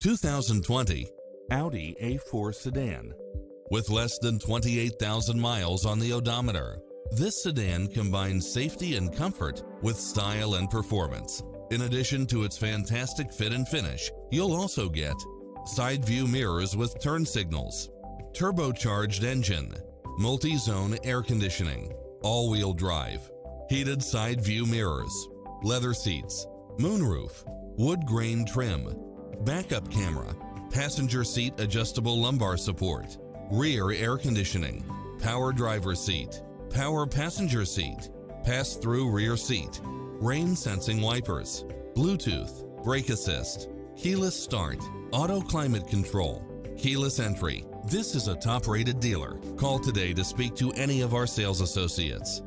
2020 Audi A4 sedan. With less than 28,000 miles on the odometer, this sedan combines safety and comfort with style and performance. In addition to its fantastic fit and finish, you'll also get side view mirrors with turn signals, turbocharged engine, multi-zone air conditioning, all-wheel drive, heated side view mirrors, leather seats, moonroof, wood grain trim, backup camera, passenger seat adjustable lumbar support, rear air conditioning, power driver seat, power passenger seat, pass-through rear seat, rain sensing wipers, Bluetooth, brake assist, keyless start, auto climate control, keyless entry. This is a top rated dealer. Call today to speak to any of our sales associates.